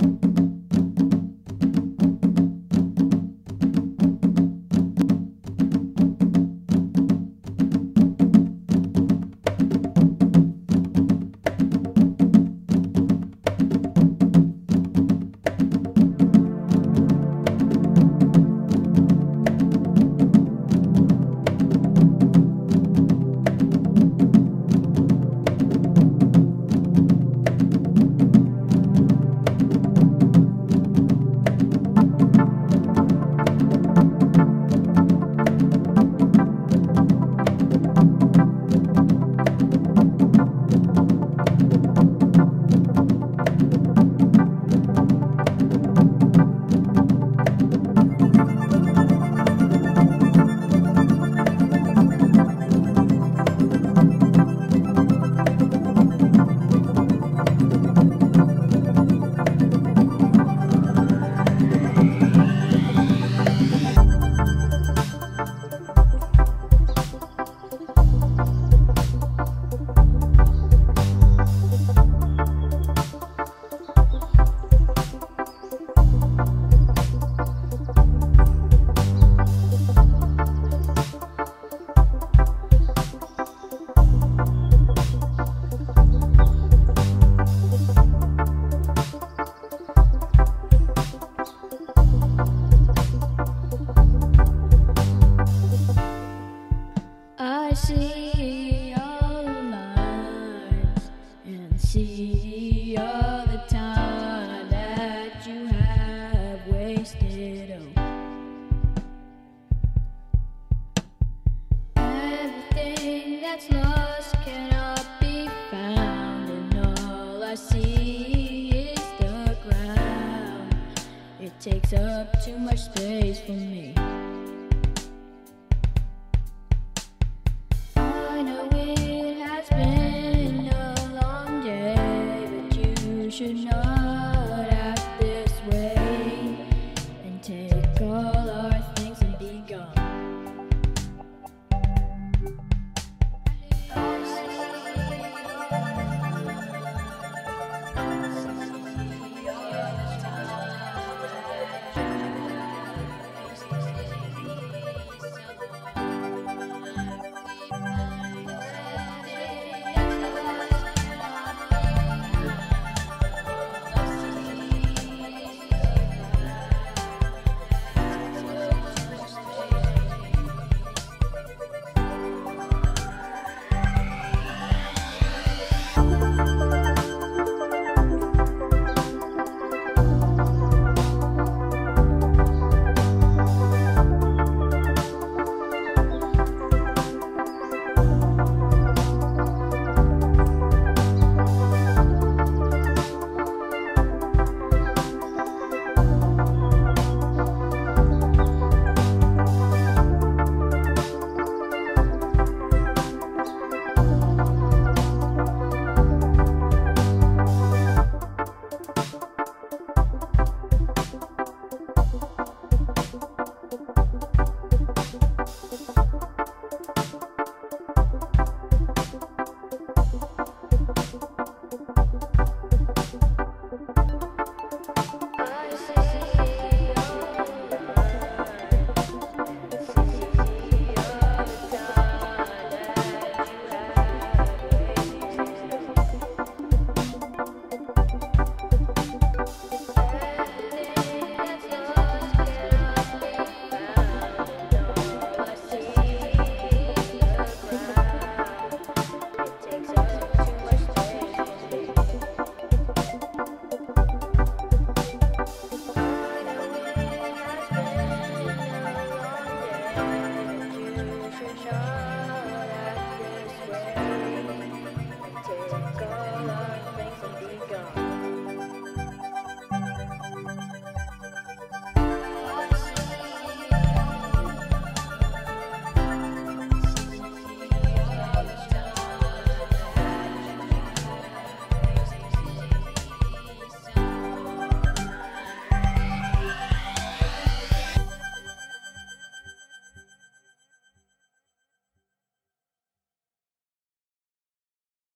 I see all the time that you have wasted. Oh. Everything that's lost cannot be found, and all I see is the ground. It takes up too much space for me.